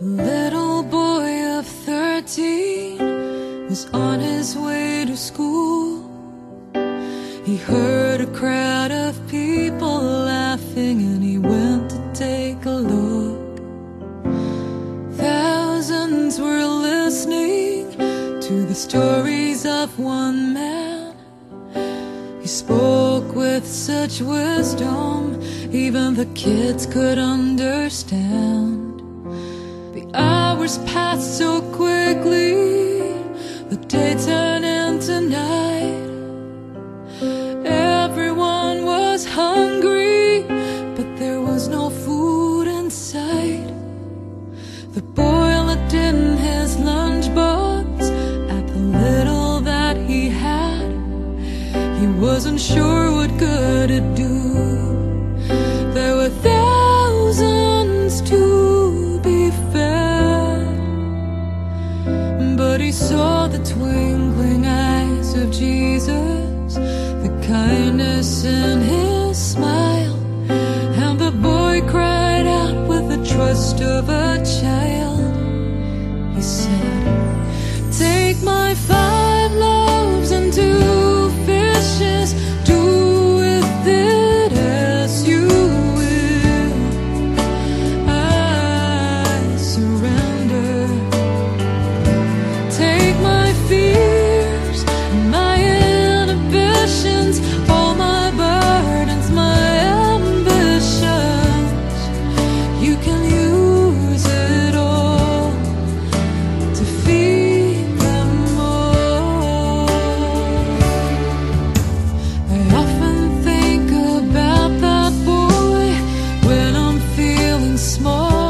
A little boy of 13 was on his way to school. He heard a crowd of people laughing and he went to take a look. Thousands were listening to the stories of one man. He spoke with such wisdom, even the kids could understand. Hours passed so quickly, the day turned into night. Everyone was hungry, but there was no food in sight. The boy looked in his lunchbox at the little that he had. He wasn't sure what good it'd do. Of Jesus, the kindness in his smile, and the boy cried out with the trust of a child. He said, Take my five You can use it all to feed them all. I often think about that boy when I'm feeling small,